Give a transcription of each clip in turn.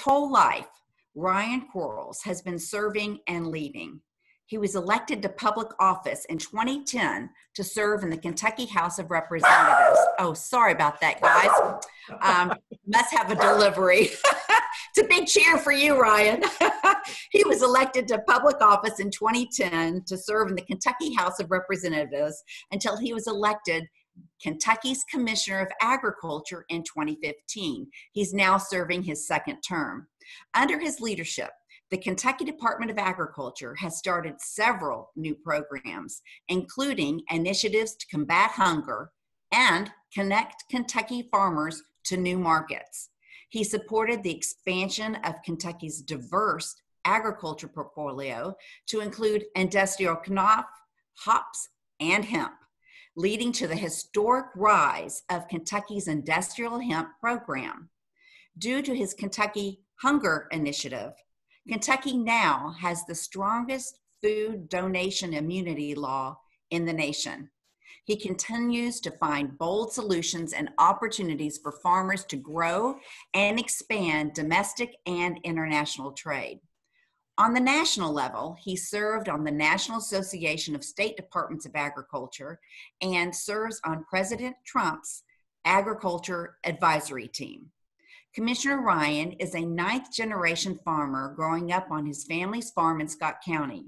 whole life, Ryan Quarles has been serving and leading. He was elected to public office in 2010 to serve in the Kentucky House of Representatives. Oh, sorry about that, guys. Um, must have a delivery. it's a big cheer for you, Ryan. he was elected to public office in 2010 to serve in the Kentucky House of Representatives until he was elected Kentucky's Commissioner of Agriculture in 2015. He's now serving his second term. Under his leadership, the Kentucky Department of Agriculture has started several new programs, including initiatives to combat hunger and connect Kentucky farmers to new markets. He supported the expansion of Kentucky's diverse agriculture portfolio to include industrial kenaf, hops, and hemp, leading to the historic rise of Kentucky's industrial hemp program. Due to his Kentucky Hunger Initiative, Kentucky now has the strongest food donation immunity law in the nation. He continues to find bold solutions and opportunities for farmers to grow and expand domestic and international trade. On the national level, he served on the National Association of State Departments of Agriculture and serves on President Trump's Agriculture Advisory Team. Commissioner Ryan is a ninth generation farmer growing up on his family's farm in Scott County.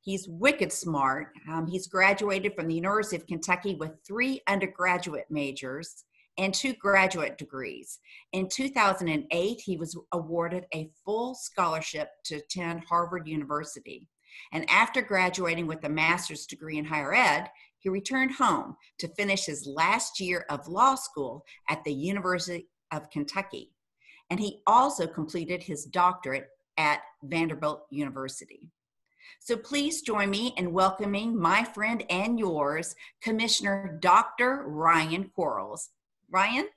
He's wicked smart. Um, he's graduated from the University of Kentucky with three undergraduate majors and two graduate degrees. In 2008, he was awarded a full scholarship to attend Harvard University. And after graduating with a master's degree in higher ed, he returned home to finish his last year of law school at the University of Kentucky. And he also completed his doctorate at Vanderbilt University. So please join me in welcoming my friend and yours, Commissioner Dr. Ryan Quarles. Ryan?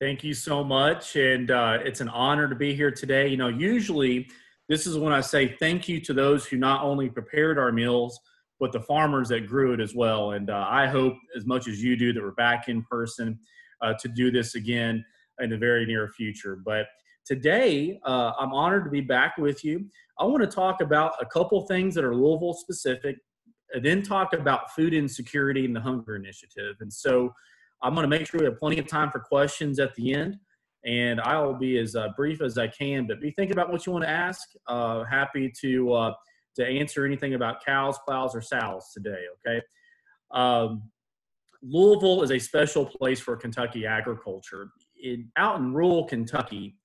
Thank you so much. And uh, it's an honor to be here today. You know, usually this is when I say thank you to those who not only prepared our meals, but the farmers that grew it as well. And uh, I hope, as much as you do, that we're back in person uh, to do this again in the very near future. But today, uh, I'm honored to be back with you. I want to talk about a couple things that are Louisville specific, and then talk about food insecurity and the Hunger Initiative. And so I'm going to make sure we have plenty of time for questions at the end. And I will be as uh, brief as I can, but be thinking about what you want to ask. Uh, happy to uh, to answer anything about cows, plows, or sows today. Okay. Um, Louisville is a special place for Kentucky agriculture in, out in rural Kentucky,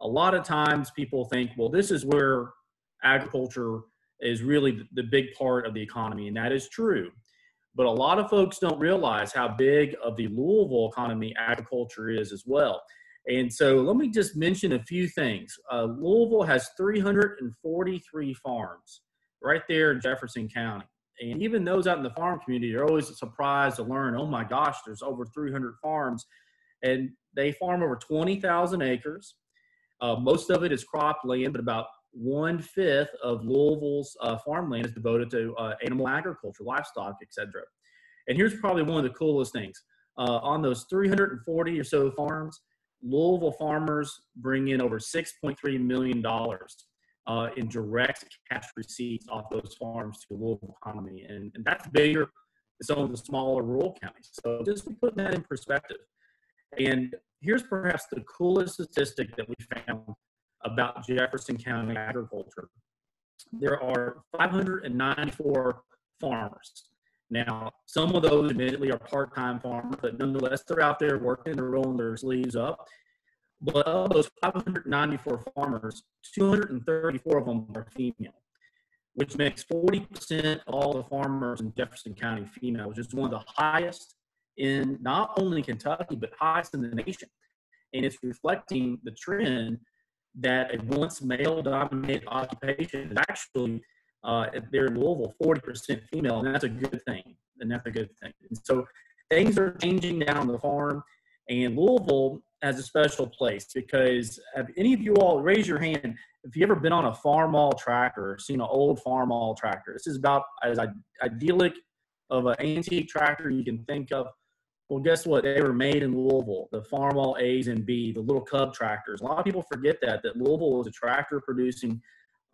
a lot of times people think, well, this is where agriculture is really the big part of the economy, and that is true. But a lot of folks don't realize how big of the Louisville economy agriculture is as well. And so let me just mention a few things. Uh, Louisville has 343 farms right there in Jefferson County. And even those out in the farm community are always surprised to learn, oh my gosh, there's over 300 farms. And they farm over 20,000 acres. Uh, most of it is cropland, but about one fifth of Louisville's uh, farmland is devoted to uh, animal agriculture, livestock, etc. And here's probably one of the coolest things: uh, on those 340 or so farms, Louisville farmers bring in over 6.3 million dollars uh, in direct cash receipts off those farms to the Louisville economy, and, and that's bigger than some of the smaller rural counties. So just put that in perspective. And here's perhaps the coolest statistic that we found about Jefferson County agriculture. There are 594 farmers. Now, some of those admittedly are part-time farmers, but nonetheless, they're out there working, they're rolling their sleeves up. But of those 594 farmers, 234 of them are female, which makes 40% of all the farmers in Jefferson County female, which is one of the highest in not only Kentucky, but highest in the nation. And it's reflecting the trend that a once male dominated occupation is actually, uh, there in Louisville, 40% female, and that's a good thing. And that's a good thing. And so things are changing down the farm, and Louisville has a special place because have any of you all raise your hand if you ever been on a Farmall tractor or seen an old Farmall tractor? This is about as idyllic of an antique tractor you can think of Well, guess what? They were made in Louisville. The Farmall A's and B, the little Cub tractors. A lot of people forget that that Louisville was a tractor producing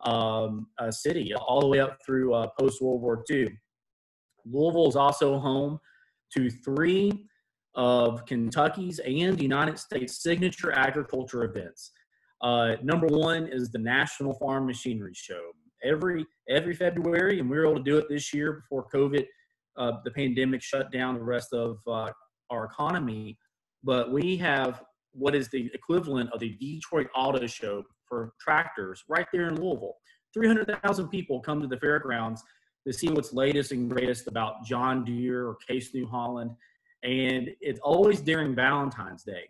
um, city all the way up through uh, post World War II. Louisville is also home to three of Kentucky's and United States signature agriculture events. Uh, number one is the National Farm Machinery Show. Every every February, and we were able to do it this year before COVID, uh, the pandemic shut down the rest of uh, our economy. But we have what is the equivalent of the Detroit Auto Show for tractors right there in Louisville. 300,000 people come to the fairgrounds to see what's latest and greatest about John Deere or Case New Holland. And it's always during Valentine's Day.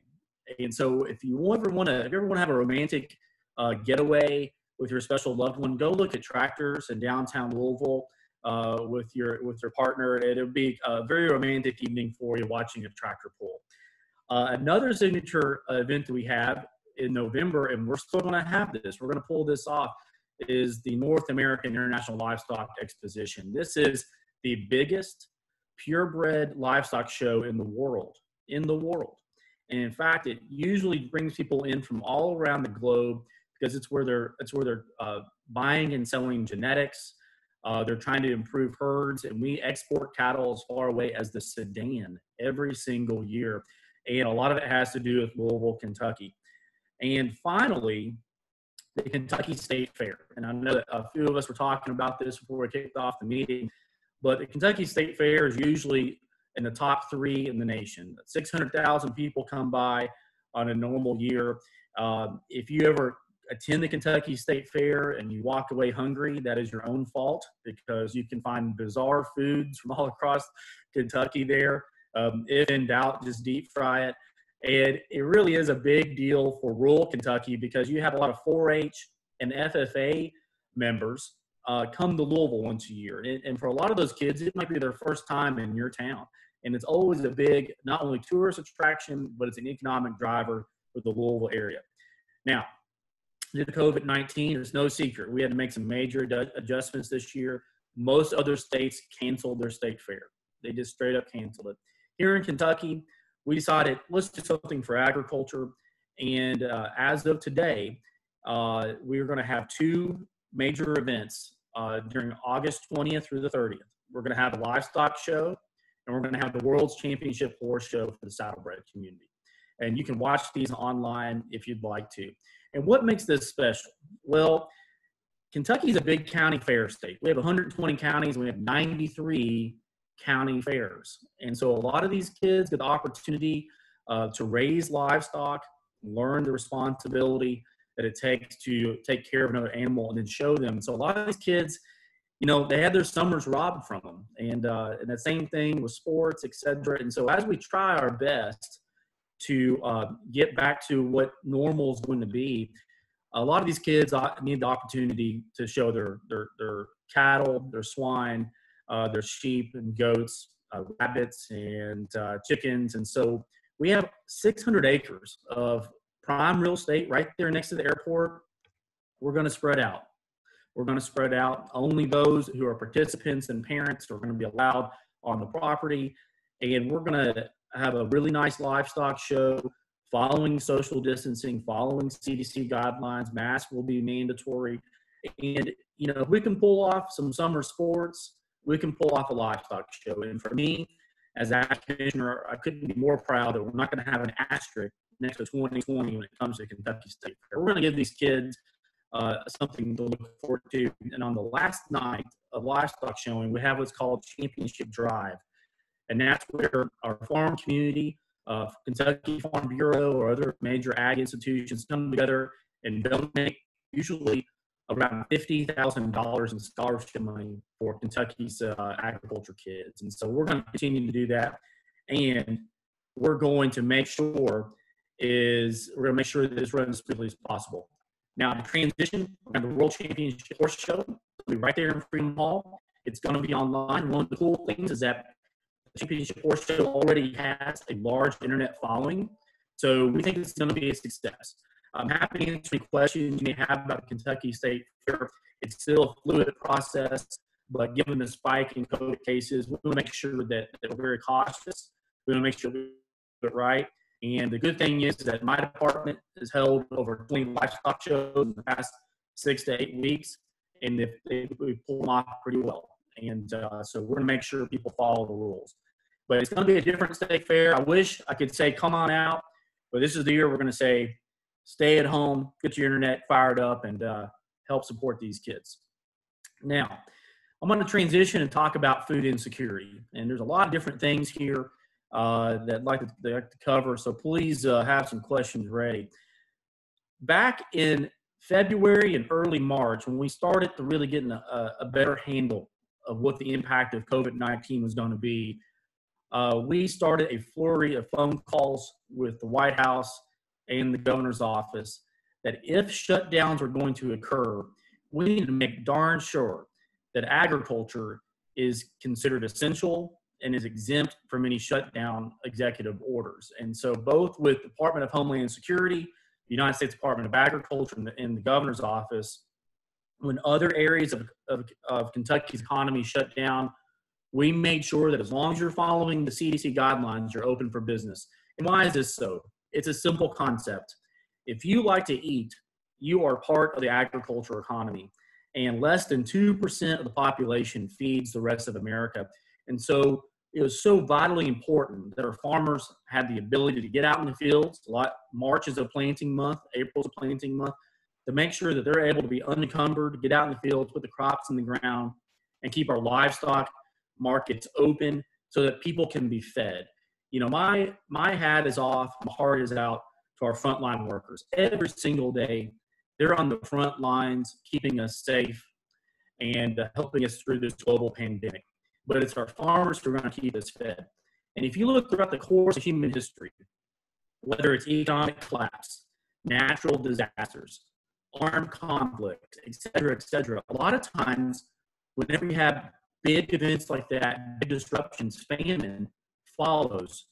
And so if you ever want to, if you ever want to have a romantic uh, getaway with your special loved one, go look at tractors in downtown Louisville uh, with your with your partner. It'll be a very romantic evening for you watching a tractor pull. Uh, another signature event that we have in November, and we're still going to have this. We're going to pull this off. Is the North American International Livestock Exposition. This is the biggest purebred livestock show in the world. In the world. And in fact, it usually brings people in from all around the globe because it's where they're it's where they're uh, buying and selling genetics. Uh, they're trying to improve herds, and we export cattle as far away as the Sudan every single year. And a lot of it has to do with Louisville, Kentucky. And finally, the Kentucky State Fair. And I know that a few of us were talking about this before we kicked off the meeting, but the Kentucky State Fair is usually in the top three in the nation. 600,000 people come by on a normal year. Uh, if you ever attend the Kentucky State Fair and you walk away hungry, that is your own fault because you can find bizarre foods from all across Kentucky there. Um, if in doubt, just deep fry it. And it really is a big deal for rural Kentucky because you have a lot of 4 H and FFA members uh, come to Louisville once a year. And, and, for a lot of those kids, it might be their first time in your town. And it's always a big, not only tourist attraction, but it's an economic driver for the Louisville area. Now, due to COVID 19, it's no secret. We had to make some major adjustments this year. Most other states canceled their state fair, they just straight up canceled it. Here in Kentucky, we decided let's do something for agriculture. And uh, as of today, uh, we are going to have two major events uh, during August 20th through the 30th. We're going to have a livestock show, and we're going to have the World's Championship Horse Show for the saddlebred community. And you can watch these online if you'd like to. And what makes this special? Well, Kentucky is a big county fair state. We have 120 counties, we have 93 county fairs. And so a lot of these kids get the opportunity uh, to raise livestock, learn the responsibility that it takes to take care of another animal and then show them. So a lot of these kids, you know, they had their summers robbed from them. And, uh, and the same thing with sports, etc. And so as we try our best to uh, get back to what normal is going to be, a lot of these kids uh, need the opportunity to show their, their, their cattle, their swine, uh, there's sheep and goats, uh, rabbits and uh, chickens. And so we have 600 acres of prime real estate right there next to the airport. We're going to spread out. We're going to spread out. Only those who are participants and parents are going to be allowed on the property. And we're going to have a really nice livestock show following social distancing, following CDC guidelines. Masks will be mandatory. And, you know, if we can pull off some summer sports, we can pull off a livestock show. And for me, as ag commissioner, I couldn't be more proud that we're not going to have an asterisk next to 2020 when it comes to Kentucky State Fair. We're going to give these kids uh, something to look forward to. And on the last night of livestock showing, we have what's called Championship Drive. And that's where our farm community, uh, Kentucky Farm Bureau, or other major ag institutions come together and donate usually around $50,000 in scholarship money for Kentucky's uh, agriculture kids. And so we're going to continue to do that. And we're going to make sure is we're going to make sure that this runs as smoothly as possible. Now, the transition, we're the World Championship Horse Show. It'll be right there in Freedom Hall. It's going to be online. One of the cool things is that Championship Horse Show already has a large internet following. So we think it's going to be a success. I'm happy to answer any questions you may have about Kentucky State Fair. It's still a fluid process, but given the spike in COVID cases, we want to make sure that, that we're very cautious. We want to make sure we do it right. And the good thing is that my department has held over 20 livestock shows in the past six to eight weeks, and they, they, we pull them off pretty well. And uh, so we're going to make sure people follow the rules. But it's going to be a different state fair. I wish I could say, come on out, but this is the year we're going to say, stay at home, get your internet fired up, and uh, help support these kids. Now, I'm going to transition and talk about food insecurity. And there's a lot of different things here uh, that I'd like to, I'd like to cover. So please uh, have some questions ready. Back in February and early March, when we started to really get a, a better handle of what the impact of COVID 19 was going to be, uh, we started a flurry of phone calls with the White House and the governor's office that if shutdowns were going to occur, we needed to make darn sure that agriculture is considered essential and is exempt from any shutdown executive orders. And so, both with the Department of Homeland Security, the United States Department of Agriculture, and the, and the governor's office, when other areas of, of, of Kentucky's economy shut down, we made sure that as long as you're following the CDC guidelines, you're open for business. And why is this so? It's a simple concept. If you like to eat, you are part of the agriculture economy and less than 2% of the population feeds the rest of America. And so it was so vitally important that our farmers had the ability to get out in the fields. A lot, March is a planting month, April is a planting month, to make sure that they're able to be unencumbered, get out in the fields, put the crops in the ground, and keep our livestock markets open so that people can be fed. You know, my my hat is off, my heart is out to our frontline workers. Every single day, they're on the front lines, keeping us safe and helping us through this global pandemic. But it's our farmers who are going to keep us fed. And if you look throughout the course of human history, whether it's economic collapse, natural disasters, armed conflict, et cetera, et cetera, a lot of times, whenever you have big events like that, big disruptions, famine follows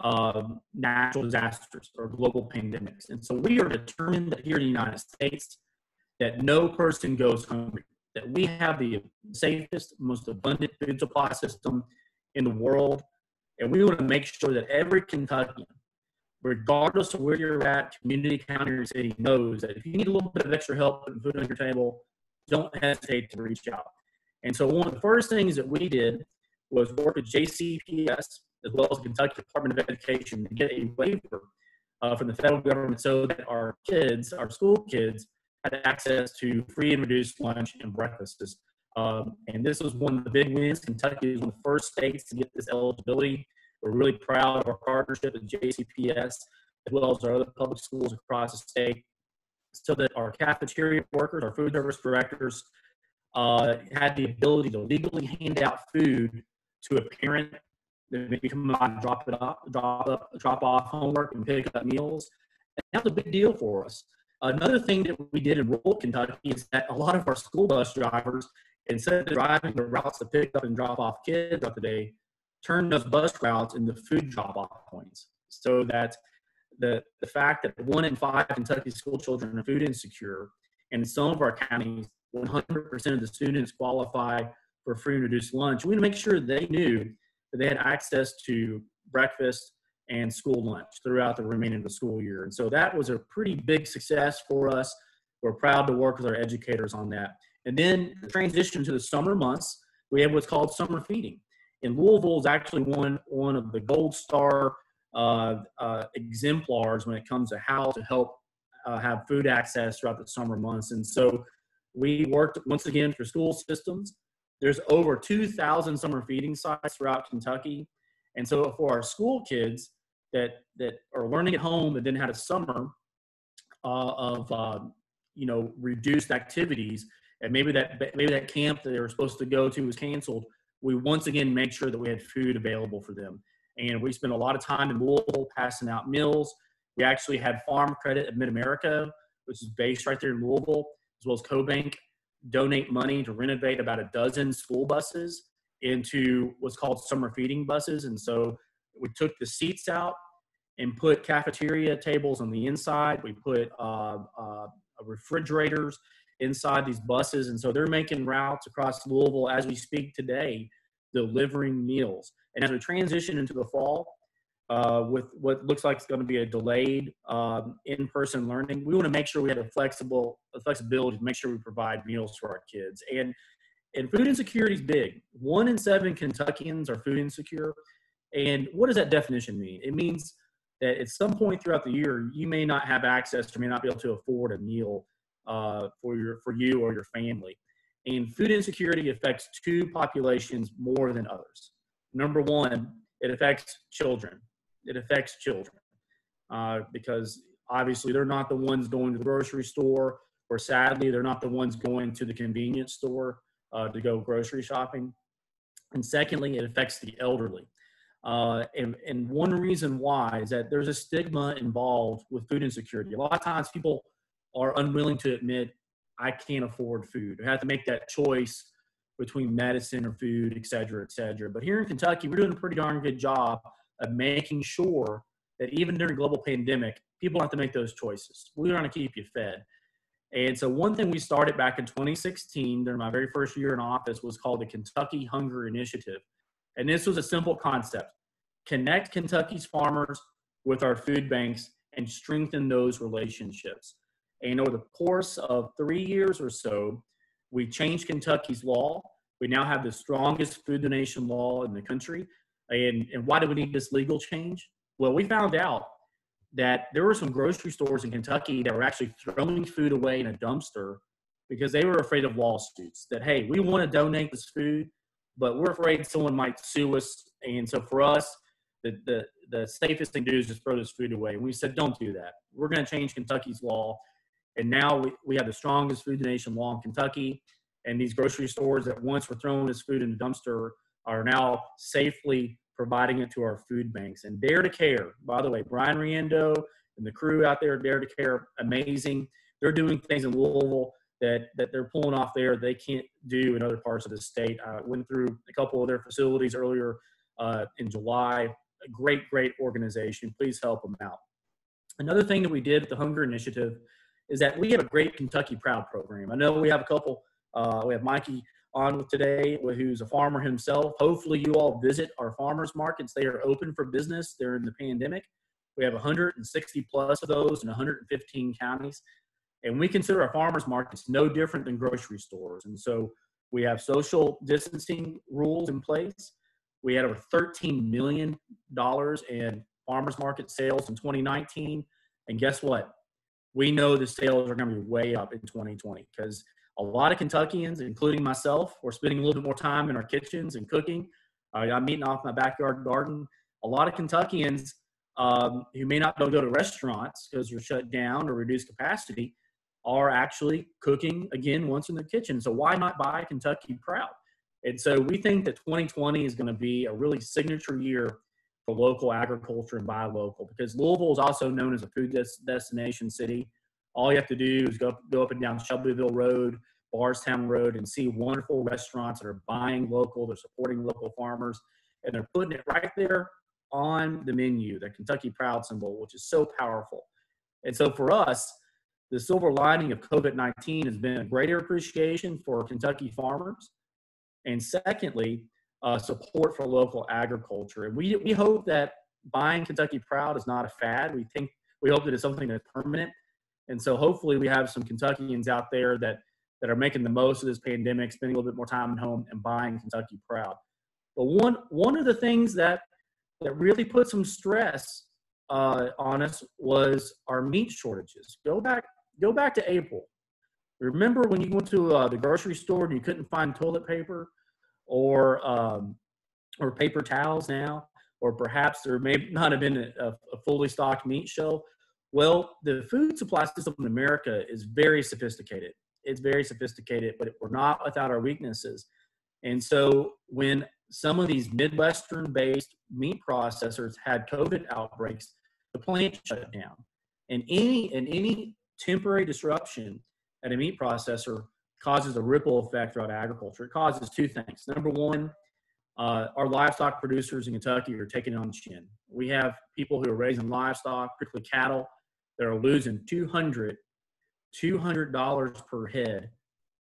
um, natural disasters or global pandemics. And so we are determined that here in the United States that no person goes hungry, that we have the safest, most abundant food supply system in the world. And we want to make sure that every Kentuckian, regardless of where you're at, community, county, or city, knows that if you need a little bit of extra help putting food on your table, don't hesitate to reach out. And so one of the first things that we did was work with JCPS, as well as the Kentucky Department of Education to get a waiver uh, from the federal government so that our kids, our school kids, had access to free and reduced lunch and breakfasts. Um, and this was one of the big wins. Kentucky is one of the first states to get this eligibility. We're really proud of our partnership with JCPS, as well as our other public schools across the state, so that our cafeteria workers, our food service directors, uh, had the ability to legally hand out food to a parent they maybe come by and drop it off, drop up, drop off homework and pick up meals. And that was a big deal for us. Another thing that we did in rural Kentucky is that a lot of our school bus drivers, instead of driving the routes to pick up and drop off kids throughout the day, turned those bus routes into food drop-off points, so that the the fact that one in five Kentucky school children are food insecure, and in some of our counties, 100% of the students qualify for free and reduced lunch. We want to make sure they knew that they had access to breakfast and school lunch throughout the remaining of the school year. And so that was a pretty big success for us. We're proud to work with our educators on that. And then the transition to the summer months, we have what's called summer feeding. And Louisville is actually one, one of the gold star uh, uh, exemplars when it comes to how to help uh, have food access throughout the summer months. And so we worked once again for school systems there's over 2,000 summer feeding sites throughout Kentucky. And so for our school kids that, that are learning at home and then had a summer uh, of, uh, you know, reduced activities, and maybe that, maybe that camp that they were supposed to go to was canceled, we once again made sure that we had food available for them. And we spent a lot of time in Louisville passing out meals. We actually had Farm Credit of Mid-America, which is based right there in Louisville, as well as CoBank donate money to renovate about a dozen school buses into what's called summer feeding buses. And so we took the seats out and put cafeteria tables on the inside. We put uh, uh, refrigerators inside these buses. And so they're making routes across Louisville as we speak today, delivering meals. And as we transition into the fall, uh, with what looks like it's going to be a delayed um, in-person learning. We want to make sure we have a flexible a flexibility to make sure we provide meals for our kids. And and food insecurity is big. One in seven Kentuckians are food insecure. And what does that definition mean? It means that at some point throughout the year, you may not have access or may not be able to afford a meal uh, for your for you or your family. And food insecurity affects two populations more than others. Number one, it affects children. It affects children uh, because obviously they're not the ones going to the grocery store, or sadly, they're not the ones going to the convenience store uh, to go grocery shopping. And secondly, it affects the elderly. Uh, and, and one reason why is that there's a stigma involved with food insecurity. A lot of times people are unwilling to admit, I can't afford food. I have to make that choice between medicine or food, et cetera, et cetera. But here in Kentucky, we're doing a pretty darn good job of making sure that even during global pandemic, people have to make those choices. We want to keep you fed. And so one thing we started back in 2016 during my very first year in office was called the Kentucky Hunger Initiative. And this was a simple concept. Connect Kentucky's farmers with our food banks and strengthen those relationships. And over the course of three years or so, we changed Kentucky's law. We now have the strongest food donation law in the country. And, and why do we need this legal change? Well, we found out that there were some grocery stores in Kentucky that were actually throwing food away in a dumpster because they were afraid of lawsuits. That, hey, we want to donate this food, but we're afraid someone might sue us. And so for us, the, the, the safest thing to do is just throw this food away. And we said, don't do that. We're going to change Kentucky's law and now we, we have the strongest food donation law in Kentucky. And these grocery stores that once were throwing this food in the dumpster are now safely providing it to our food banks. And Dare to Care, by the way, Brian Riendeau and the crew out there, Dare to Care, amazing. They're doing things in Louisville that, that they're pulling off there they can't do in other parts of the state. I went through a couple of their facilities earlier uh, in July. A great, great organization. Please help them out. Another thing that we did with the Hunger Initiative is that we have a great Kentucky Proud program. I know we have a couple. Uh, we have Mikey on with today, who's a farmer himself. Hopefully, you all visit our farmers markets. They are open for business during the pandemic. We have 160 plus of those in 115 counties. And we consider our farmers markets no different than grocery stores. And so we have social distancing rules in place. We had over $13 million in farmers market sales in 2019. And guess what? we know the sales are going to be way up in 2020 because a lot of Kentuckians, including myself, we're spending a little bit more time in our kitchens and cooking. Uh, I'm eating off my backyard garden. A lot of Kentuckians um, who may not go to restaurants because they're shut down or reduced capacity are actually cooking again once in their kitchen. So why not buy Kentucky Proud? And so we think that 2020 is going to be a really signature year for local agriculture and buy local because Louisville is also known as a food des- destination city. All you have to do is go, go up and down Shelbyville Road, Bardstown Road, and see wonderful restaurants that are buying local, they're supporting local farmers, and they're putting it right there on the menu, the Kentucky Proud symbol, which is so powerful. And so for us, the silver lining of COVID 19 has been a greater appreciation for Kentucky farmers. And secondly, uh, support for local agriculture. And we, we hope that buying Kentucky Proud is not a fad. We think we hope that it's something that's permanent. And so hopefully we have some Kentuckians out there that that are making the most of this pandemic, spending a little bit more time at home and buying Kentucky Proud. But one one of the things that that really put some stress uh, on us was our meat shortages. Go back go back to April. Remember when you went to uh, the grocery store and you couldn't find toilet paper? or um, or paper towels now, or perhaps there may not have been a, a fully stocked meat shelf. Well, the food supply system in America is very sophisticated. It's very sophisticated, but we're not without our weaknesses. And so when some of these Midwestern based meat processors had COVID outbreaks, the plant shut down. And any and any temporary disruption at a meat processor causes a ripple effect throughout agriculture. It causes two things. Number one, uh, our livestock producers in Kentucky are taking it on the chin. We have people who are raising livestock, particularly cattle, that are losing 200 $200 per head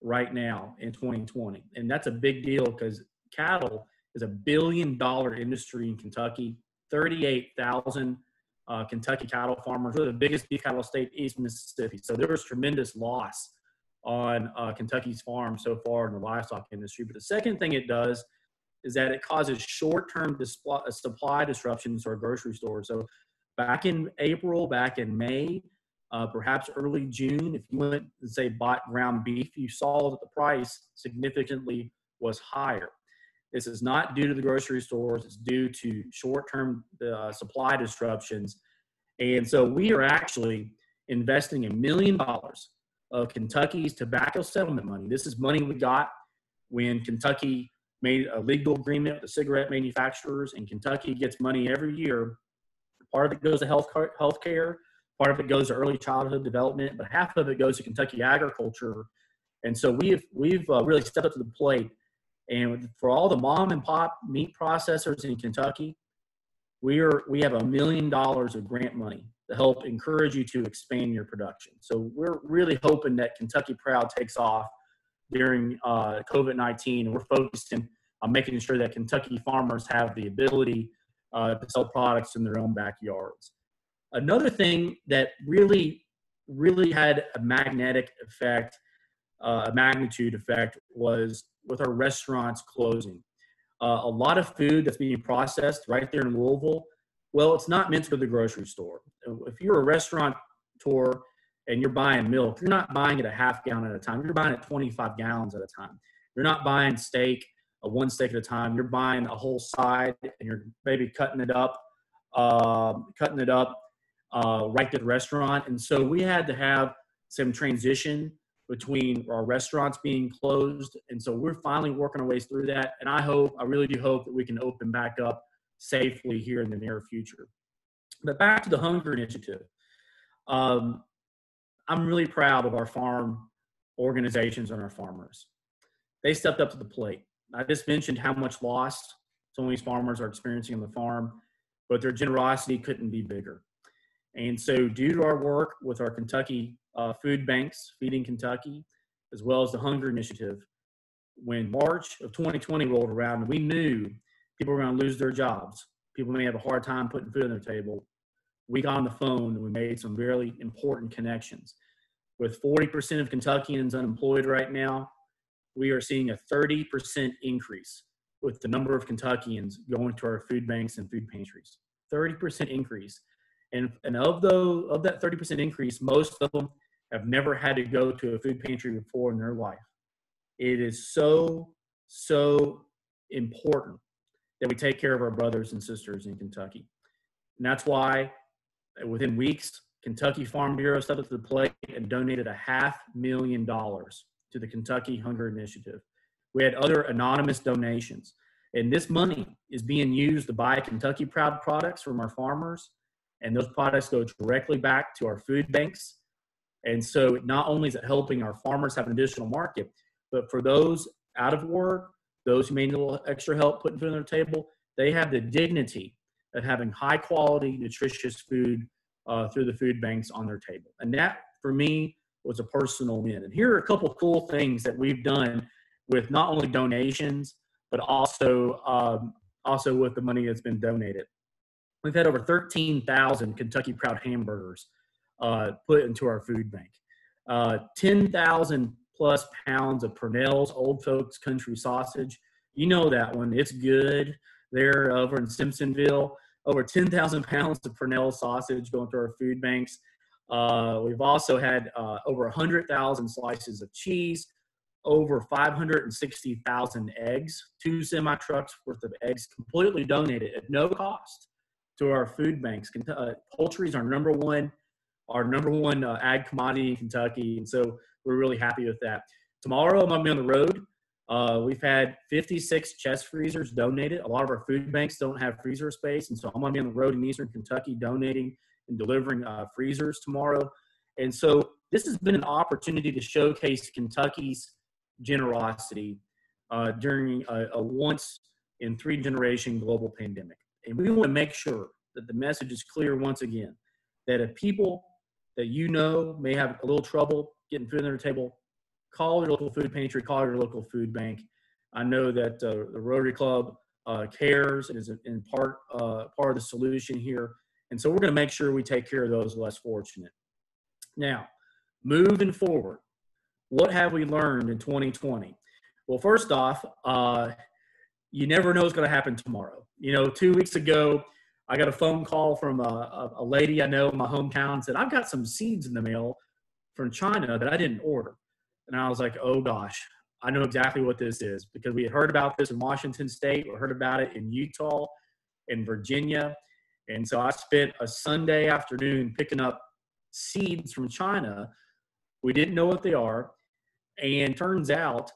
right now in 2020. And that's a big deal because cattle is a billion dollar industry in Kentucky. 38,000 uh, Kentucky cattle farmers. We're the biggest beef cattle state East Mississippi. So there was tremendous loss on uh, Kentucky's farm so far in the livestock industry. But the second thing it does is that it causes short-term uh, supply disruptions to our grocery stores. So back in April, back in May, uh, perhaps early June, if you went and say bought ground beef, you saw that the price significantly was higher. This is not due to the grocery stores, it's due to short term uh, supply disruptions. And so we are actually investing a million dollars of Kentucky's tobacco settlement money. This is money we got when Kentucky made a legal agreement with the cigarette manufacturers, and Kentucky gets money every year. Part of it goes to health care, part of it goes to early childhood development, but half of it goes to Kentucky agriculture. And so we've we've uh, really stepped up to the plate and for all the mom and pop meat processors in Kentucky, we are we have a million dollars of grant money to help encourage you to expand your production. So we're really hoping that Kentucky Proud takes off during uh, COVID-19, and we're focusing on making sure that Kentucky farmers have the ability uh, to sell products in their own backyards. Another thing that really, really had a magnetic effect, uh, a magnitude effect, was with our restaurants closing. Uh, a lot of food that's being processed right there in Louisville, well, it's not meant for the grocery store. If you're a restaurant tour and you're buying milk, you're not buying it a half gallon at a time. You're buying it 25 gallons at a time. You're not buying steak, one steak at a time. You're buying a whole side and you're maybe cutting it up, uh, cutting it up uh, right at the restaurant. And so we had to have some transition between our restaurants being closed. And so we're finally working our ways through that. And I hope, I really do hope that we can open back up safely here in the near future. But back to the Hunger Initiative. Um, I'm really proud of our farm organizations and our farmers. They stepped up to the plate. I just mentioned how much loss some of these farmers are experiencing on the farm, but their generosity couldn't be bigger. And so, due to our work with our Kentucky uh, food banks, Feeding Kentucky, as well as the Hunger Initiative. When March of 2020 rolled around, we knew people were going to lose their jobs. People may have a hard time putting food on their table. We got on the phone and we made some really important connections. With 40% of Kentuckians unemployed right now, we are seeing a 30% increase with the number of Kentuckians going to our food banks and food pantries. 30% increase. And, and of, those, of that 30% increase, most of them have never had to go to a food pantry before in their life. It is so, so important that we take care of our brothers and sisters in Kentucky. And that's why uh, within weeks, Kentucky Farm Bureau stepped up to the plate and donated a half million dollars to the Kentucky Hunger Initiative. We had other anonymous donations. And this money is being used to buy Kentucky Proud products from our farmers. And those products go directly back to our food banks and so not only is it helping our farmers have an additional market, but for those out of work, those who may need a little extra help putting food on their table, they have the dignity of having high quality, nutritious food uh, through the food banks on their table. And that, for me, was a personal win. And here are a couple cool things that we've done with not only donations, but also um, also with the money that's been donated. We've had over 13,000 Kentucky Proud hamburgers uh, put into our food bank. Uh, 10,000 plus pounds of Purnell's Old Folks Country Sausage. You know that one. It's good. There over in Simpsonville, over 10,000 pounds of Purnell sausage going through our food banks. Uh, we've also had uh, over 100,000 slices of cheese, over 560,000 eggs, two semi trucks worth of eggs completely donated at no cost to our food banks. Uh, poultry is our number one our number one uh, ag commodity in Kentucky. And so we're really happy with that. Tomorrow, I'm to be on the road. Uh, we've had 56 chest freezers donated. A lot of our food banks don't have freezer space. And so I'm to be on the road in Eastern Kentucky donating and delivering uh, freezers tomorrow. And so this has been an opportunity to showcase Kentucky's generosity uh, during a, a once in three generation global pandemic. And we want to make sure that the message is clear once again that if people that you know may have a little trouble getting food on their table, call your local food pantry, call your local food bank. I know that uh, the Rotary Club uh, cares and is in part uh, part of the solution here. And so we're going to make sure we take care of those less fortunate. Now, moving forward, what have we learned in 2020? Well, first off, uh, you never know what's going to happen tomorrow. You know, two weeks ago, I got a phone call from a, a, lady I know in my hometown said, I've got some seeds in the mail from China that I didn't order. And I was like, oh gosh, I know exactly what this is because we had heard about this in Washington State, we heard about it in Utah, in Virginia. And so I spent a Sunday afternoon picking up seeds from China. We didn't know what they are. And turns out,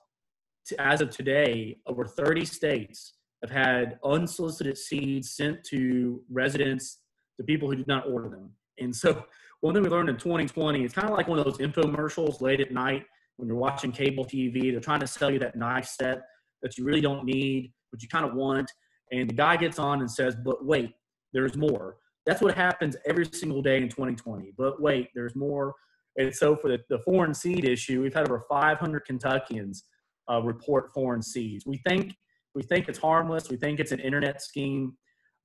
as of today, over 30 states have had unsolicited seeds sent to residents, to people who did not order them. And so one thing we learned in 2020 is kind of like one of those infomercials late at night when you're watching cable TV. They're trying to sell you that knife set that you really don't need, but you kind of want. And the guy gets on and says, But wait, there's more. That's what happens every single day in 2020. But wait, there's more. And so for the, the foreign seed issue, we've had over 500 Kentuckians uh, report foreign seeds. We think we think it's harmless. We think it's an internet scheme.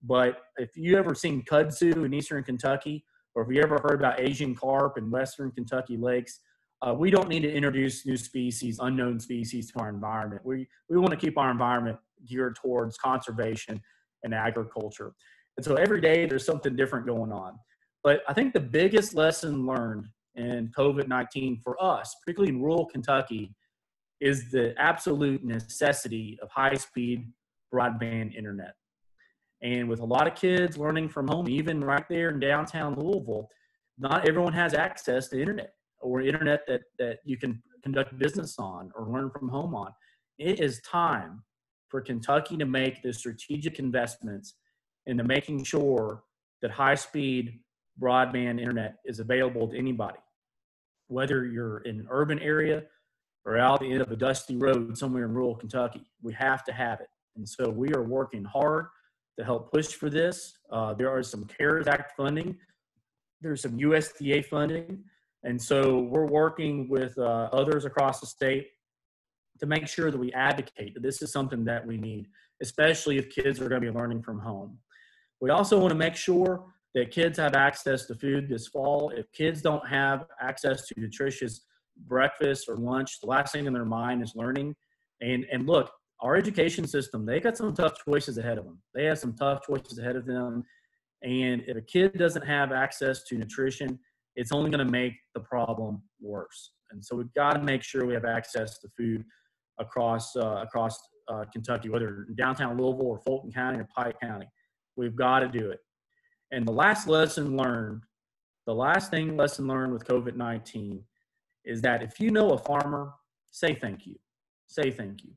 But if you ever seen kudzu in eastern Kentucky, or if you ever heard about Asian carp in western Kentucky lakes, uh, we don't need to introduce new species, unknown species to our environment. We, we want to keep our environment geared towards conservation and agriculture. And so every day there's something different going on. But I think the biggest lesson learned in COVID 19 for us, particularly in rural Kentucky, is the absolute necessity of high speed broadband internet. And with a lot of kids learning from home, even right there in downtown Louisville, not everyone has access to internet or internet that, that you can conduct business on or learn from home on. It is time for Kentucky to make the strategic investments into making sure that high speed broadband internet is available to anybody, whether you're in an urban area or out the end of a dusty road somewhere in rural Kentucky. We have to have it. And so we are working hard to help push for this. Uh, there are some CARES Act funding, there's some USDA funding. And so we're working with uh, others across the state to make sure that we advocate that this is something that we need, especially if kids are going to be learning from home. We also want to make sure that kids have access to food this fall. If kids don't have access to nutritious breakfast or lunch, the last thing in their mind is learning. And, and look, our education system, they got some tough choices ahead of them. They have some tough choices ahead of them. And if a kid doesn't have access to nutrition, it's only going to make the problem worse. And so we've got to make sure we have access to food across uh, across uh, Kentucky, whether downtown Louisville or Fulton County or Pike County. We've got to do it. And the last lesson learned, the last thing lesson learned with COVID 19 is that if you know a farmer, say thank you. Say thank you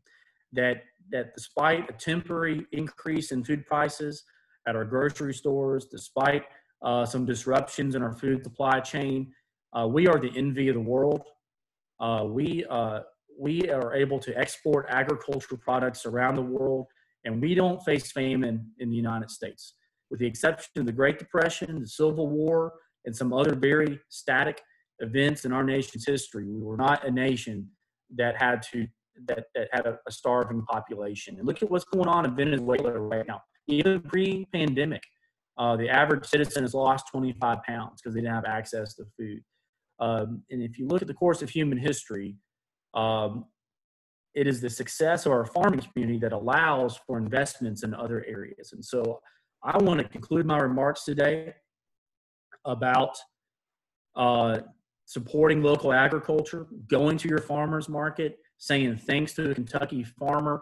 that that despite a temporary increase in food prices at our grocery stores, despite uh, some disruptions in our food supply chain, uh, we are the envy of the world. Uh, we uh, we are able to export agricultural products around the world, and we don't face famine in the United States, with the exception of the Great Depression, the Civil War, and some other very static events in our nation's history. We were not a nation that had to that, that had a, a starving population. And look at what's going on in Venezuela right now. Even pre-pandemic, uh, the average citizen has lost 25 pounds because they didn't have access to food. Um, and if you look at the course of human history, um, it is the success of our farming community that allows for investments in other areas. And so I want to conclude my remarks today about uh, supporting local agriculture, going to your farmer's market, saying thanks to the Kentucky farmer.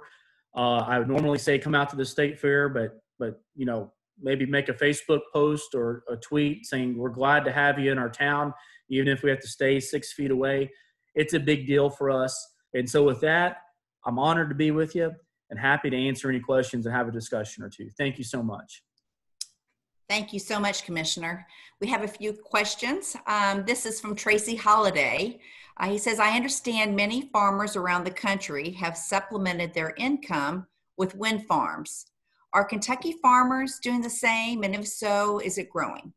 Uh, I would normally say come out to the state fair, but but you know maybe make a Facebook post or a tweet saying we're glad to have you in our town, even if we have to stay six feet away. It's a big deal for us. And so with that, I'm honored to be with you and happy to answer any questions and have a discussion or two. Thank you so much. Thank you so much, Commissioner. We have a few questions. Um, this is from Tracy Holiday. Uh, he says, I understand many farmers around the country have supplemented their income with wind farms. Are Kentucky farmers doing the same? And if so, is it growing?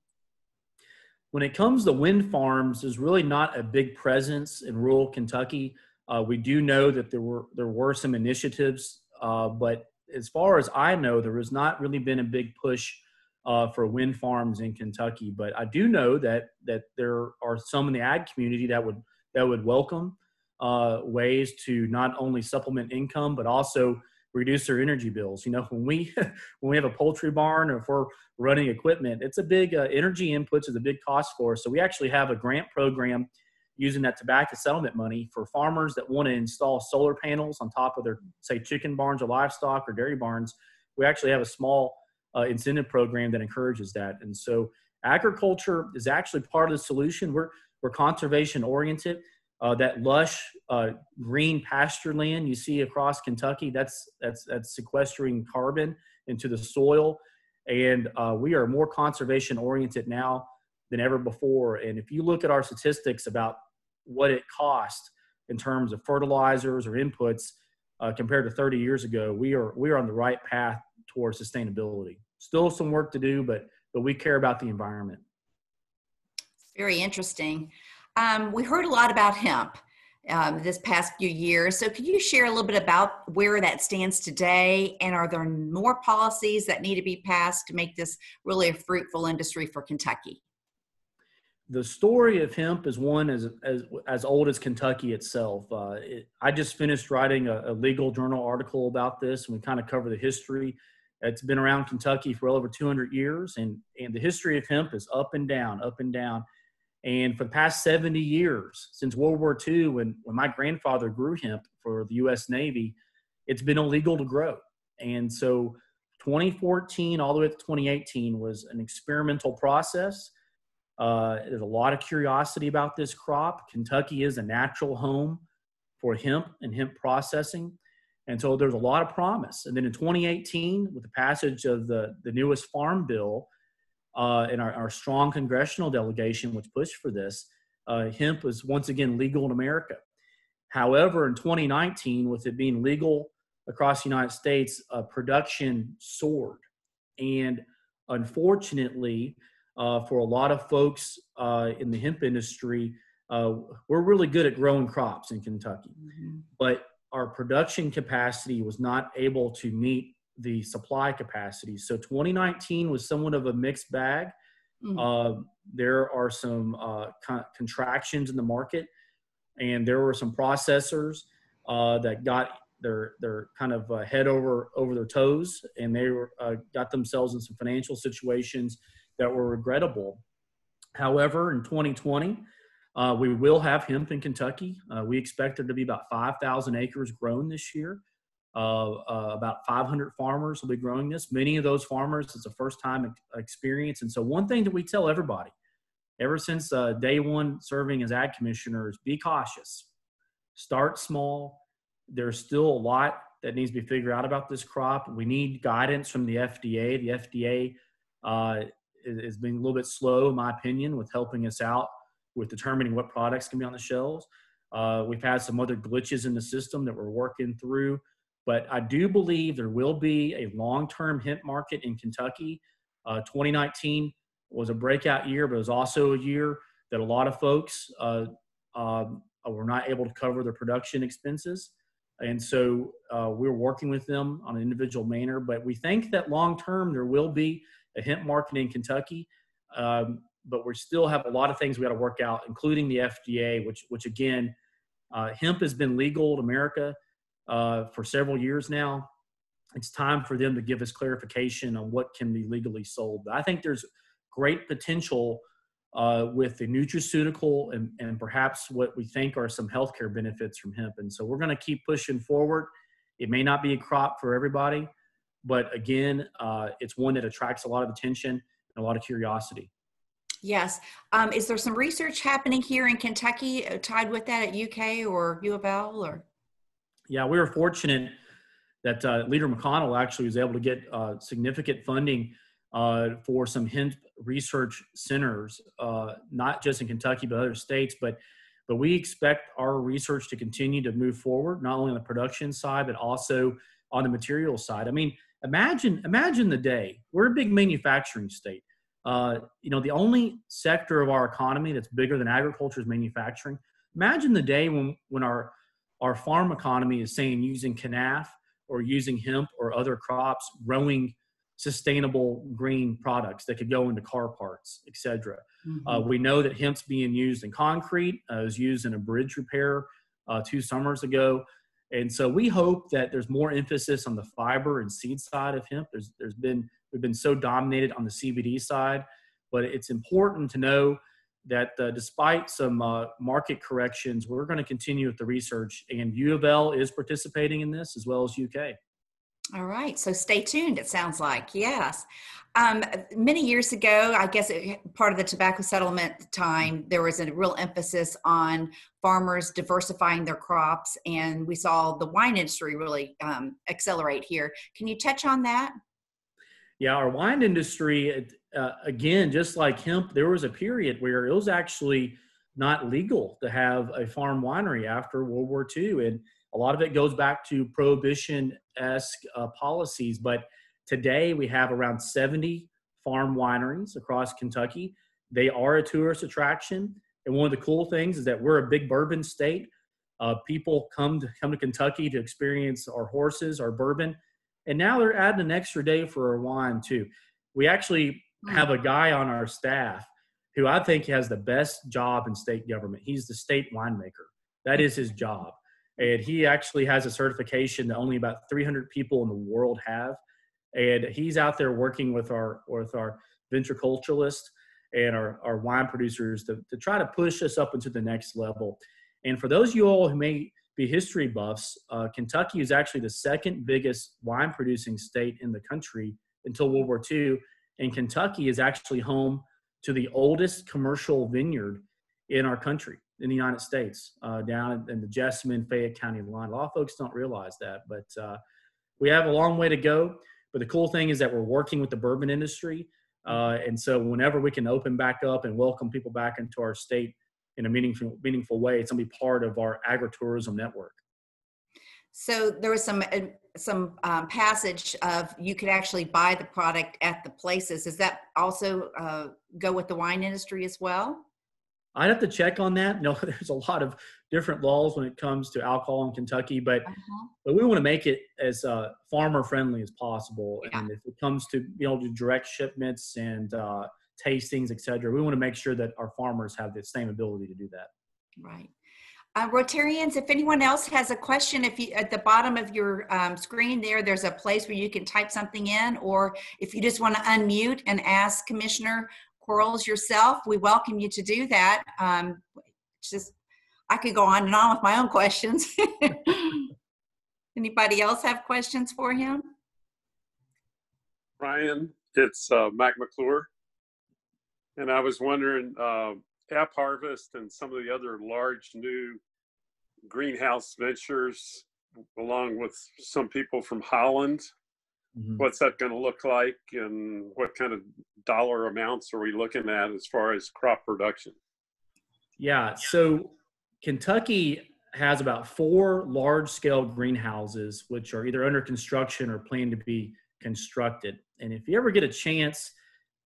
When it comes to wind farms, there's really not a big presence in rural Kentucky. Uh, we do know that there were there were some initiatives, uh, but as far as I know, there has not really been a big push uh, for wind farms in Kentucky. But I do know that that there are some in the ag community that would that would welcome uh, ways to not only supplement income but also reduce their energy bills. You know, when we when we have a poultry barn or if we're running equipment, it's a big uh, energy inputs is a big cost for us. So we actually have a grant program using that tobacco settlement money for farmers that want to install solar panels on top of their say chicken barns or livestock or dairy barns. We actually have a small uh, incentive program that encourages that. And so agriculture is actually part of the solution. We're we're conservation oriented. Uh, that lush uh, green pasture land you see across Kentucky, that's that's that's sequestering carbon into the soil, and uh, we are more conservation oriented now than ever before. And if you look at our statistics about what it costs in terms of fertilizers or inputs uh, compared to 30 years ago, we are we are on the right path towards sustainability. Still some work to do, but but we care about the environment. Very interesting. Um, we heard a lot about hemp um, this past few years. So, could you share a little bit about where that stands today? And are there more policies that need to be passed to make this really a fruitful industry for Kentucky? The story of hemp is one as as, as old as Kentucky itself. Uh, it, I just finished writing a, a, legal journal article about this, and we kind of cover the history. It's been around Kentucky for well over 200 years, and, and the history of hemp is up and down, up and down and for the past 70 years, since World War II, when, when my grandfather grew hemp for the US Navy, it's been illegal to grow. And so 2014 all the way to 2018 was an experimental process. Uh, there's a lot of curiosity about this crop. Kentucky is a natural home for hemp and hemp processing. And so there's a lot of promise. And then in 2018, with the passage of the, the newest farm bill, uh, and our, our, strong congressional delegation, which pushed for this, uh, hemp was once again legal in America. However, in 2019, with it being legal across the United States, uh, production soared. And unfortunately, uh, for a lot of folks uh, in the hemp industry, uh, we're really good at growing crops in Kentucky. Mm-hmm. But our production capacity was not able to meet the supply capacity. So 2019 was somewhat of a mixed bag. Mm-hmm. There are some uh, con- contractions in the market, and there were some processors uh, that got their their kind of uh, head over over their toes, and they were, uh, got themselves in some financial situations that were regrettable. However, in 2020, uh, we will have hemp in Kentucky. we expect there to be about 5,000 acres grown this year. Uh, uh, about 500 farmers will be growing this. Many of those farmers, it's a first time experience. And so, one thing that we tell everybody ever since uh, day one serving as ag commissioner is be cautious, start small. There's still a lot that needs to be figured out about this crop. We need guidance from the FDA. The FDA uh, has been a little bit slow, in my opinion, with helping us out with determining what products can be on the shelves. Uh, we've had some other glitches in the system that we're working through. But I do believe there will be a long term hemp market in Kentucky. Uh, 2019 was a breakout year, but it was also a year that a lot of folks uh, uh, were not able to cover their production expenses. And so uh, we're working with them on an individual manner. But we think that long term there will be a hemp market in Kentucky. Um, but we still have a lot of things we got to work out, including the FDA, which, which again, uh, hemp has been legal in America uh, for several years now. It's time for them to give us clarification on what can be legally sold. But I think there's great potential uh, with the nutraceutical and, and perhaps what we think are some healthcare benefits from hemp. And so we're going to keep pushing forward. It may not be a crop for everybody, but again, uh, it's one that attracts a lot of attention and a lot of curiosity. Yes. Um, is there some research happening here in Kentucky uh, tied with that at UK or U of L or? Yeah, we were fortunate that uh, Leader McConnell actually was able to get uh, significant funding uh, for some hemp research centers, uh, not just in Kentucky but other states. But but we expect our research to continue to move forward, not only on the production side but also on the material side. I mean, imagine imagine the day we're a big manufacturing state. Uh, you know, the only sector of our economy that's bigger than agriculture is manufacturing. Imagine the day when when our our farm economy is saying using kenaf or using hemp or other crops growing sustainable green products that could go into car parts, etc. Mm-hmm. Uh, we know that hemp's being used in concrete. Uh, it was used in a bridge repair uh, two summers ago. And so we hope that there's more emphasis on the fiber and seed side of hemp. There's, there's been, we've been so dominated on the CBD side, but it's important to know that uh, despite some uh, market corrections, we're going to continue with the research and U of L is participating in this as well as UK. All right. So stay tuned, it sounds like. Yes. Um, many years ago, I guess it, part of the tobacco settlement time, there was a real emphasis on farmers diversifying their crops, and we saw the wine industry really um, accelerate here. Can you touch on that? Yeah, our wine industry, uh, again, just like hemp, there was a period where it was actually not legal to have a farm winery after World War II. And a lot of it goes back to prohibition esque uh, policies. But today we have around 70 farm wineries across Kentucky. They are a tourist attraction. And one of the cool things is that we're a big bourbon state. Uh, people come to come to Kentucky to experience our horses, our bourbon, and now they're adding an extra day for our wine too. We actually hmm. have a guy on our staff who I think has the best job in state government. He's the state winemaker. That is his job and he actually has a certification that only about 300 people in the world have. And he's out there working with our with our viticulturalists and our, our wine producers to, to try to push us up into the next level. And for those of you all who may be history buffs uh, kentucky is actually the second biggest wine producing state in the country until world war ii and kentucky is actually home to the oldest commercial vineyard in our country in the United States, uh, down in the Jessamine, Fayette County line. A lot of folks don't realize that, but uh, we have a long way to go. But the cool thing is that we're working with the bourbon industry. Uh, and so whenever we can open back up and welcome people back into our state in a meaningful, meaningful way, it's going to be part of our agritourism network. So there was some uh, some um, passage of you could actually buy the product at the places. Does that also uh, go with the wine industry as well? I'd have to check on that. No, there's a lot of different laws when it comes to alcohol in Kentucky, but uh-huh. but we want to make it as uh, farmer friendly as possible. Yeah. And if it comes to you know to direct shipments and uh, tastings, et cetera, we want to make sure that our farmers have the same ability to do that. Right. Uh, Rotarians, if anyone else has a question, if you at the bottom of your um, screen there, there's a place where you can type something in, or if you just want to unmute and ask Commissioner Quarles yourself, we welcome you to do that. Um, just, I could go on and on with my own questions. Anybody else have questions for him? Ryan, it's uh, Mac McClure. And I was wondering, uh, AppHarvest and some of the other large new greenhouse ventures, along with some people from Holland, Mm-hmm. What's that going to look like, and what kind of dollar amounts are we looking at as far as crop production? Yeah, so Kentucky has about four large scale greenhouses, which are either under construction or planned to be constructed. And if you ever get a chance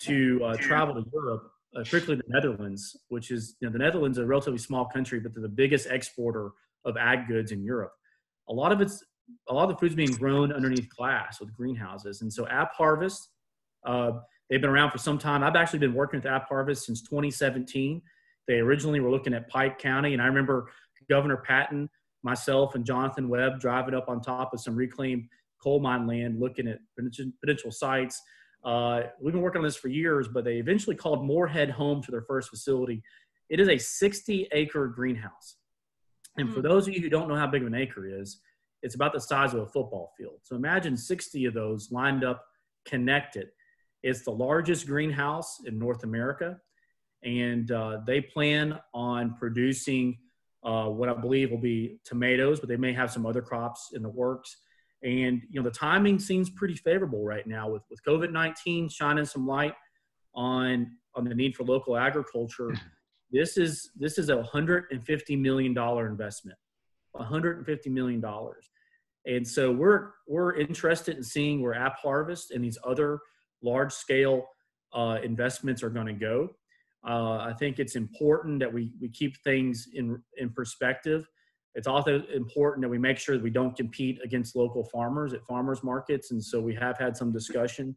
to uh, travel to Europe, uh, particularly the Netherlands, which is, you know, the Netherlands is a relatively small country, but they're the biggest exporter of ag goods in Europe. A lot of it's a lot of the food's being grown underneath glass with greenhouses. And so AppHarvest, uh, they've been around for some time. I've actually been working with App Harvest since 2017. They originally were looking at Pike County, and I remember Governor Patton, myself, and Jonathan Webb driving up on top of some reclaimed coal mine land, looking at potential sites. Uh, we've been working on this for years, but they eventually called Morehead home to their first facility. It is a 60 acre greenhouse. And for hmm. those of you who don't know how big of an acre is, it's about the size of a football field. So imagine 60 of those lined up, connected. It's the largest greenhouse in North America, and uh, they plan on producing uh, what I believe will be tomatoes, but they may have some other crops in the works. And you know the timing seems pretty favorable right now with with COVID nineteen shining some light on on the need for local agriculture. This is this is a 150 million dollar investment 150 million dollars and so we're we're interested in seeing where App Harvest and these other large scale uh, investments are going to go uh, i think it's important that we we keep things in in perspective it's also important that we make sure that we don't compete against local farmers at farmers markets. And so we have had some discussion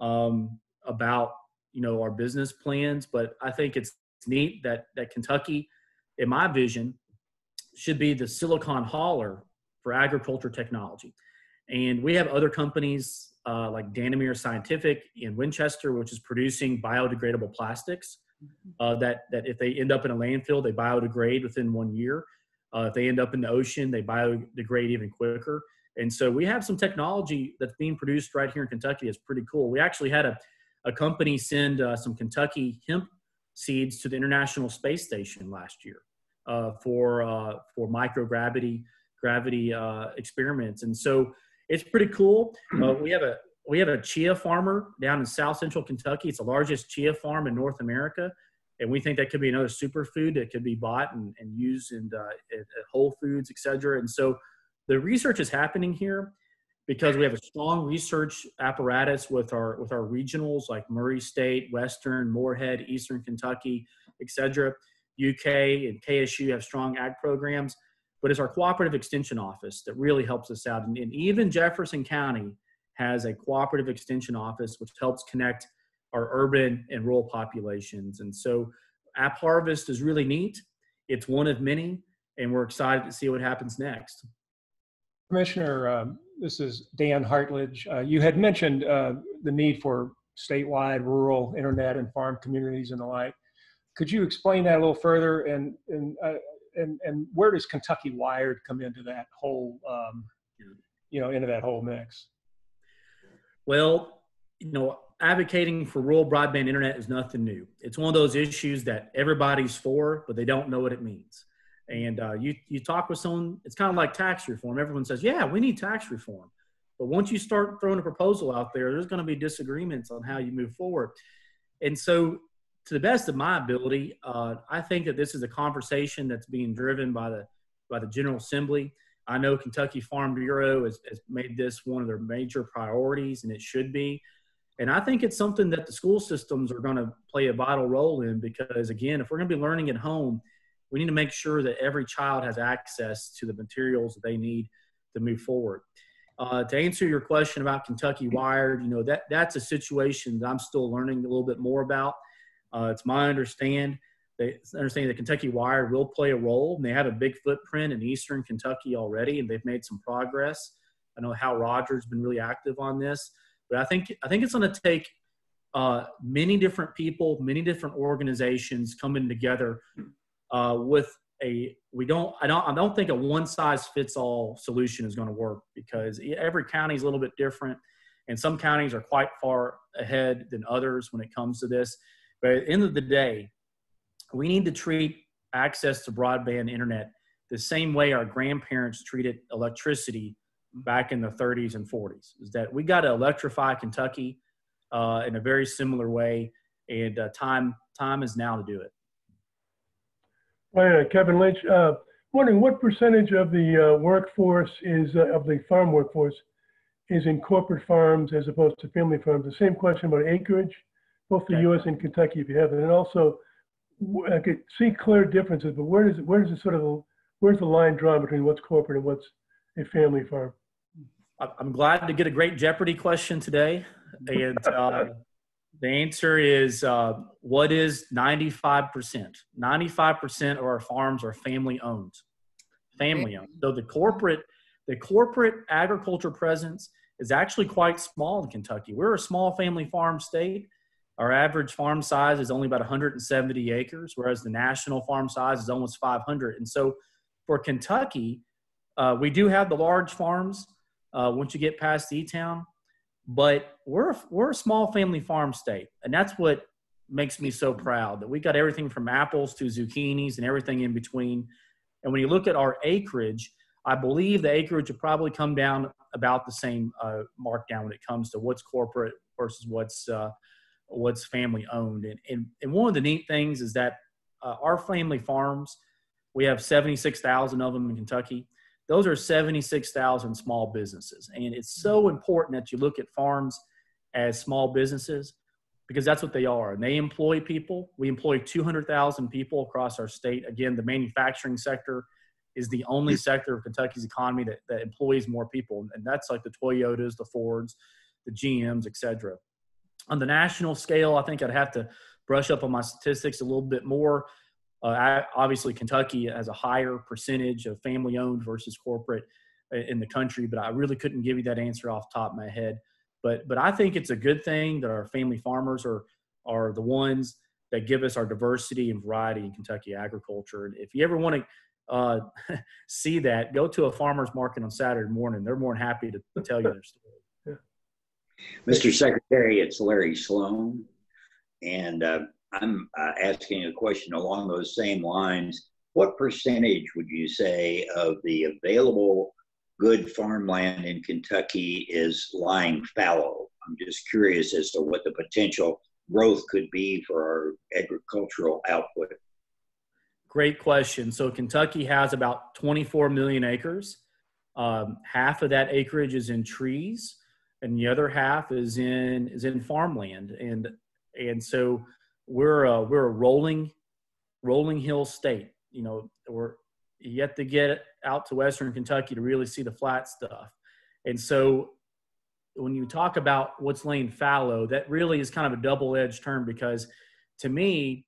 um, about you know our business plans. But I think it's neat that that Kentucky, in my vision, should be the Silicon Holler for agriculture technology. And we have other companies uh, like Danimer Scientific in Winchester, which is producing biodegradable plastics. Uh, that that if they end up in a landfill, they biodegrade within one year. Uh, if they end up in the ocean, they biodegrade even quicker. And so we have some technology that's being produced right here in Kentucky. It's pretty cool. We actually had a, a company send uh, some Kentucky hemp seeds to the International Space Station last year uh, for uh, for microgravity gravity uh, experiments. And so it's pretty cool. Uh, we have a we have a chia farmer down in South Central Kentucky. It's the largest chia farm in North America and we think that could be another superfood that could be bought and, and used in uh, at, at Whole Foods, et cetera. And so the research is happening here because we have a strong research apparatus with our with our regionals like Murray State, Western, Morehead, Eastern Kentucky, et cetera. UK and KSU have strong ag programs, but it's our cooperative extension office that really helps us out. And, and even Jefferson County has a cooperative extension office which helps connect our urban and rural populations. And so App Harvest is really neat. It's one of many, and we're excited to see what happens next. Commissioner, um, this is Dan Hartledge. Uh, you had mentioned uh, the need for statewide rural internet and farm communities and the like. Could you explain that a little further? And and uh, and and where does Kentucky Wired come into that whole um, you know into that whole mix? Well, you know, advocating for rural broadband internet is nothing new. It's one of those issues that everybody's for, but they don't know what it means. And uh, you you talk with someone, it's kind of like tax reform. Everyone says, "Yeah, we need tax reform," but once you start throwing a proposal out there, there's going to be disagreements on how you move forward. And so, to the best of my ability, uh, I think that this is a conversation that's being driven by the by the General Assembly. I know Kentucky Farm Bureau has, has made this one of their major priorities, and it should be. And I think it's something that the school systems are going to play a vital role in because, again, if we're going to be learning at home, we need to make sure that every child has access to the materials that they need to move forward. Uh, to answer your question about Kentucky Wired, you know that that's a situation that I'm still learning a little bit more about. Uh, it's my understand they understand that Kentucky Wired will play a role, and they have a big footprint in Eastern Kentucky already, and they've made some progress. I know Hal Rogers has been really active on this. But I think I think it's going to take uh, many different people, many different organizations coming together uh, with a. We don't. I don't. I don't think a one size fits all solution is going to work because every county is a little bit different, and some counties are quite far ahead than others when it comes to this. But at the end of the day, we need to treat access to broadband internet the same way our grandparents treated electricity back in the 30s and 40s is that we got to electrify Kentucky uh, in a very similar way, and uh, time time is now to do it. Uh, Kevin Lynch. Uh, wondering what percentage of the uh, workforce is uh, of the farm workforce is in corporate farms as opposed to family farms. The same question about acreage, both the. U.S. and Kentucky, if you have it, and also I could see clear differences, but where does where does it sort of where's the line drawn between what's corporate and what's a family farm? I'm glad to get a great Jeopardy question today. And uh, the answer is uh, what is 95%? 95% of our farms are family owned. Family owned. So the corporate, the corporate agriculture presence is actually quite small in Kentucky. We're a small family farm state. Our average farm size is only about 170 acres, whereas the national farm size is almost 500. And so for Kentucky, uh, we do have the large farms uh, once you get past E-Town. But we're we're a small family farm state, and that's what makes me so proud that we got everything from apples to zucchinis and everything in between. And when you look at our acreage, I believe the acreage will probably come down about the same uh, markdown when it comes to what's corporate versus what's what's family owned. And, and and one of the neat things is that uh, our family farms, we have seventy six thousand of them in Kentucky those are 76,000 small businesses. And it's so important that you look at farms as small businesses because that's what they are. And they employ people. We employ 200,000 people across our state. Again, the manufacturing sector is the only sector of Kentucky's economy that, that employs more people, and that's like the Toyotas, the Fords, the GMs, etc. On the national scale, I think I'd have to brush up on my statistics a little bit more. Uh, I, obviously, Kentucky has a higher percentage of family-owned versus corporate in the country, but I really couldn't give you that answer off top of my head. But but I think it's a good thing that our family farmers are are the ones that give us our diversity and variety in Kentucky agriculture. And if you ever want to uh, see that, go to a farmer's market on Saturday morning. They're more than happy to tell you their story. Mr. Secretary, it's Larry Sloan, and uh, I'm uh, asking a question along those same lines. What percentage would you say of the available good farmland in Kentucky is lying fallow? I'm just curious as to what the potential growth could be for our agricultural output. Great question. So Kentucky has about 24 million acres. Um, half of that acreage is in trees, and the other half is in is in farmland. And and so we're a, we're a rolling rolling hill state. You know, we're yet to get out to Western Kentucky to really see the flat stuff. And so when you talk about what's laying fallow, that really is kind of a double-edged term because to me,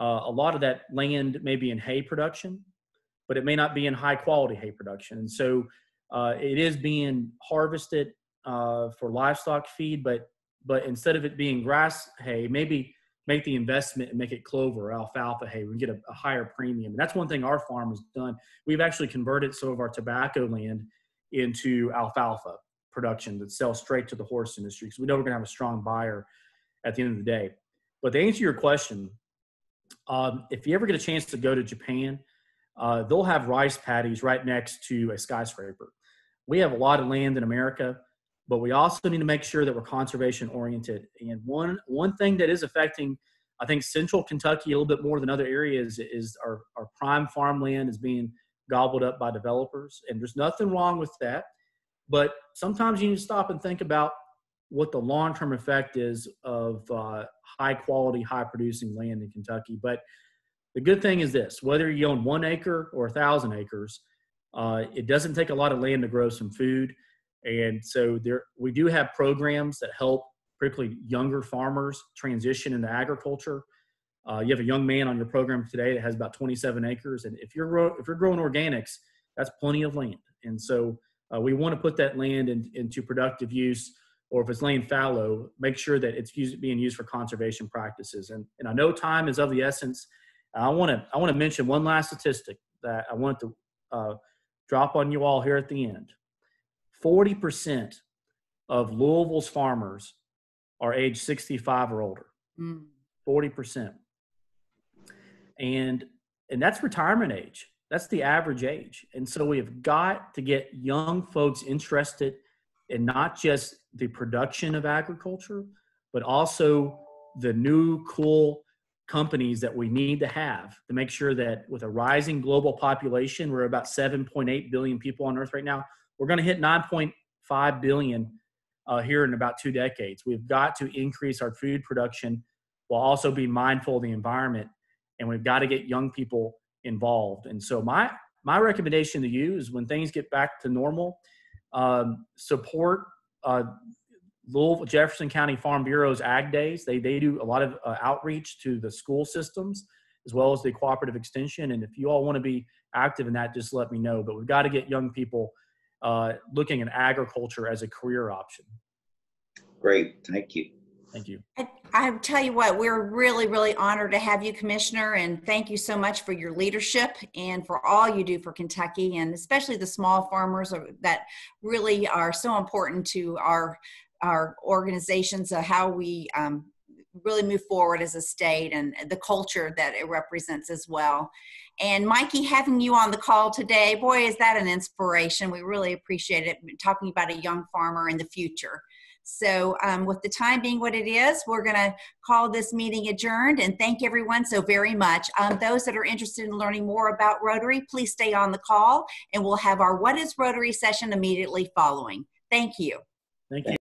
uh, a lot of that land may be in hay production, but it may not be in high quality hay production. And so uh, it is being harvested uh, for livestock feed, but but instead of it being grass hay, maybe make the investment and make it clover or alfalfa hay. We get a, a higher premium. And that's one thing our farm has done. We've actually converted some of our tobacco land into alfalfa production that sells straight to the horse industry because we know we're going to have a strong buyer at the end of the day. But to answer your question, um, if you ever get a chance to go to Japan, uh, they'll have rice paddies right next to a skyscraper. We have a lot of land in America, but we also need to make sure that we're conservation oriented. And one one thing that is affecting, I think, central Kentucky a little bit more than other areas is our, our prime farmland is being gobbled up by developers. And there's nothing wrong with that. But sometimes you need to stop and think about what the long term effect is of uh, high quality, high producing land in Kentucky. But the good thing is this whether you own one acre or a thousand acres, uh, it doesn't take a lot of land to grow some food. And so there, we do have programs that help particularly younger farmers transition into agriculture. Uh, you have a young man on your program today that has about 27 acres, and if you're if you're growing organics, that's plenty of land. And so uh, we want to put that land in, into productive use, or if it's laying fallow, make sure that it's being used for conservation practices. And, and I know time is of the essence. I want to I want to mention one last statistic that I want to uh, drop on you all here at the end. Forty percent of Louisville's farmers are age 65 or older. Mm. Forty mm. percent, and and that's retirement age. That's the average age. And so we have got to get young folks interested in not just the production of agriculture, but also the new cool companies that we need to have to make sure that with a rising global population, we're about 7.8 billion people on earth right now. We're going to hit 9.5 billion uh, here in about two decades. We've got to increase our food production while also being mindful of the environment. And we've got to get young people involved. And so my my recommendation to you is when things get back to normal, um, support uh, Louisville Jefferson County Farm Bureau's Ag Days. They they do a lot of uh, outreach to the school systems as well as the cooperative extension. And if you all want to be active in that, just let me know. But we've got to get young people uh, looking at agriculture as a career option. Great, thank you. Thank you. I, I tell you what, we're really, really honored to have you, Commissioner, and thank you so much for your leadership and for all you do for Kentucky, and especially the small farmers that really are so important to our our organizations, uh, how we um, really move forward as a state, and the culture that it represents as well. And Mikey, having you on the call today, boy, is that an inspiration. We really appreciate it talking about a young farmer in the future. So, um, with the time being what it is, we're going to call this meeting adjourned and thank everyone so very much. Um, those that are interested in learning more about Rotary, please stay on the call and we'll have our What is Rotary session immediately following. Thank you. Thank you.